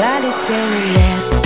Пролетели лет